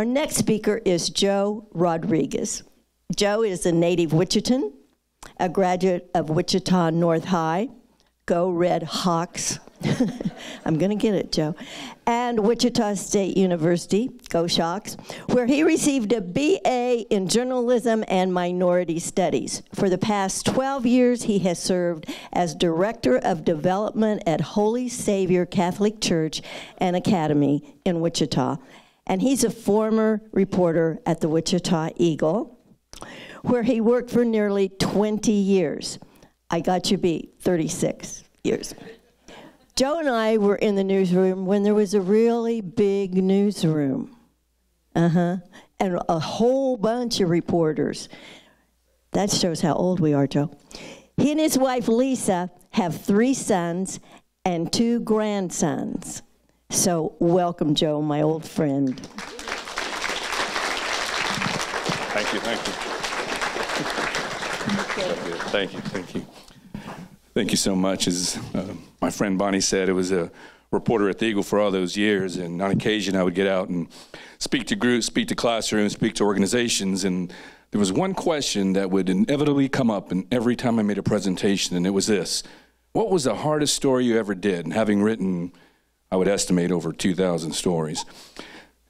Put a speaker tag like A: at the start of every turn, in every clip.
A: Our next speaker is Joe Rodriguez. Joe is a native Wichitan, a graduate of Wichita North High. Go Red Hawks. I'm going to get it, Joe. And Wichita State University, Go Shocks, where he received a BA in journalism and minority studies. For the past 12 years, he has served as Director of Development at Holy Savior Catholic Church and Academy in Wichita. And he's a former reporter at the Wichita Eagle, where he worked for nearly 20 years. I got you beat, 36 years. Joe and I were in the newsroom when there was a really big newsroom. Uh huh. And a whole bunch of reporters. That shows how old we are, Joe. He and his wife, Lisa, have three sons and two grandsons. So, welcome, Joe, my old friend.
B: Thank you, thank you. Thank you, thank you. Thank you so much. As uh, my friend Bonnie said, it was a reporter at the Eagle for all those years, and on occasion I would get out and speak to groups, speak to classrooms, speak to organizations, and there was one question that would inevitably come up and every time I made a presentation, and it was this. What was the hardest story you ever did? And having written, I would estimate over 2,000 stories.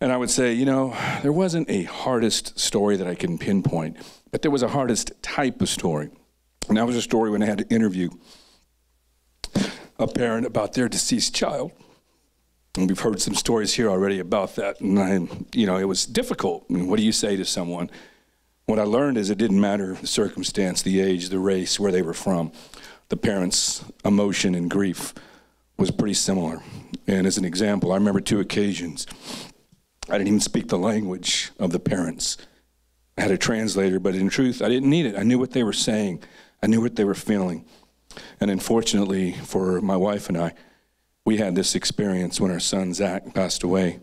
B: And I would say, you know, there wasn't a hardest story that I can pinpoint, but there was a hardest type of story. And that was a story when I had to interview a parent about their deceased child. And we've heard some stories here already about that. And I, you know, it was difficult. I mean, what do you say to someone? What I learned is it didn't matter the circumstance, the age, the race, where they were from. The parents' emotion and grief was pretty similar. And as an example, I remember two occasions. I didn't even speak the language of the parents. I had a translator, but in truth, I didn't need it. I knew what they were saying, I knew what they were feeling. And unfortunately for my wife and I, we had this experience when our son Zach passed away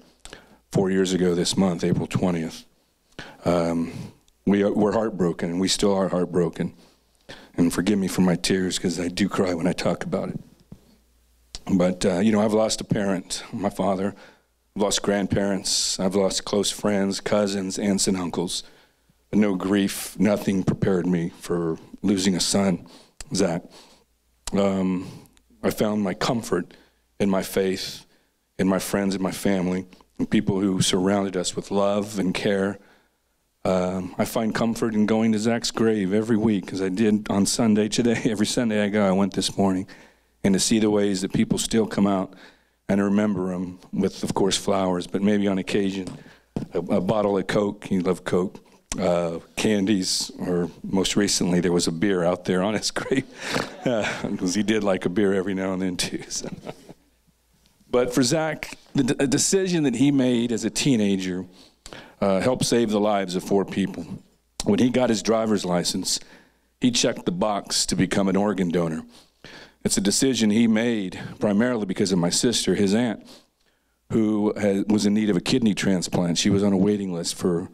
B: four years ago this month, April 20th. Um, we we're heartbroken, and we still are heartbroken. And forgive me for my tears because I do cry when I talk about it. But, uh, you know, I've lost a parent, my father. I've lost grandparents. I've lost close friends, cousins, aunts, and uncles. But no grief, nothing prepared me for losing a son, Zach. Um, I found my comfort in my faith, in my friends, in my family, and people who surrounded us with love and care. Um, I find comfort in going to Zach's grave every week, as I did on Sunday today. Every Sunday I go, I went this morning, and to see the ways that people still come out and remember him with, of course, flowers, but maybe on occasion, a, a bottle of Coke. He loved Coke. Uh, candies, or most recently, there was a beer out there on his grave, because uh, he did like a beer every now and then, too. So. but for Zach, the decision that he made as a teenager uh, helped save the lives of four people. When he got his driver's license, he checked the box to become an organ donor. It's a decision he made primarily because of my sister, his aunt, who had, was in need of a kidney transplant. She was on a waiting list for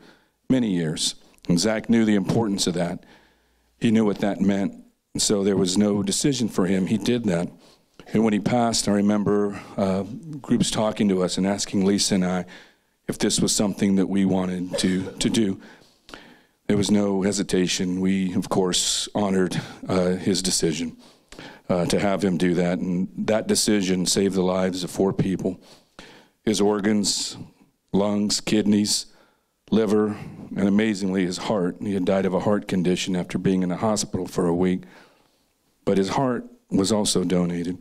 B: many years. And Zach knew the importance of that. He knew what that meant. And so there was no decision for him. He did that. And when he passed, I remember uh, groups talking to us and asking Lisa and I if this was something that we wanted to, to do. There was no hesitation. We, of course, honored uh, his decision uh, to have him do that. And that decision saved the lives of four people. His organs, lungs, kidneys, liver, and amazingly, his heart. He had died of a heart condition after being in the hospital for a week. But his heart was also donated.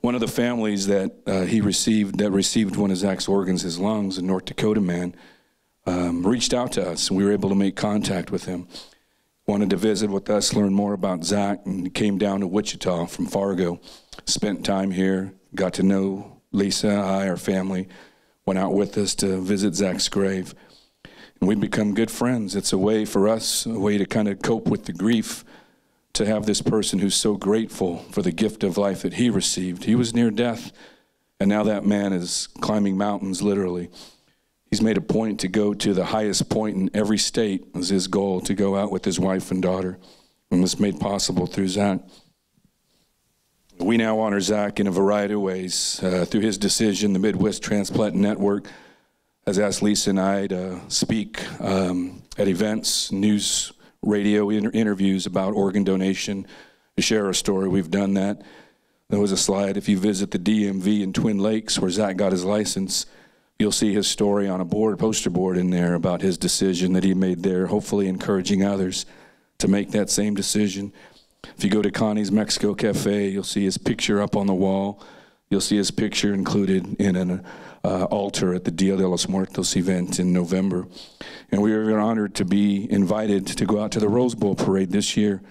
B: One of the families that uh, he received, that received one of Zach's organs, his lungs, a North Dakota man, um, reached out to us, and we were able to make contact with him wanted to visit with us, learn more about Zach, and came down to Wichita from Fargo. Spent time here, got to know Lisa, I, our family, went out with us to visit Zach's grave. And we've become good friends. It's a way for us, a way to kind of cope with the grief, to have this person who's so grateful for the gift of life that he received. He was near death, and now that man is climbing mountains, literally. He's made a point to go to the highest point in every state as his goal to go out with his wife and daughter. And this made possible through Zach. We now honor Zach in a variety of ways uh, through his decision, the Midwest Transplant Network has asked Lisa and I to speak um, at events, news, radio inter- interviews about organ donation, to share our story. We've done that. There was a slide. If you visit the DMV in Twin Lakes, where Zach got his license, you'll see his story on a board, poster board in there about his decision that he made there, hopefully encouraging others to make that same decision. If you go to Connie's Mexico Cafe, you'll see his picture up on the wall. You'll see his picture included in an uh, altar at the Dia de los Muertos event in November. And we are honored to be invited to go out to the Rose Bowl parade this year.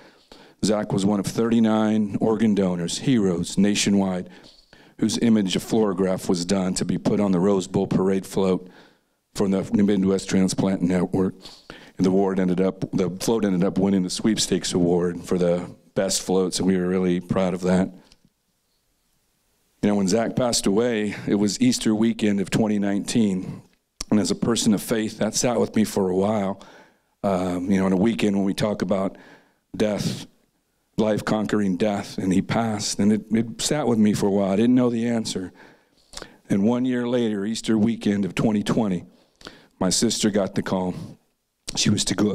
B: Zach was one of 39 organ donors, heroes nationwide, whose image of floragraph was done to be put on the Rose Bowl parade float from the Midwest Transplant Network. And the award ended up, the float ended up winning the sweepstakes award for the best floats, and we were really proud of that. You know, when Zach passed away, it was Easter weekend of 2019. And as a person of faith, that sat with me for a while. Um, you know, on a weekend when we talk about death, life conquering death, and he passed. And it, it sat with me for a while. I didn't know the answer. And one year later, Easter weekend of 2020, my sister got the call. She was to go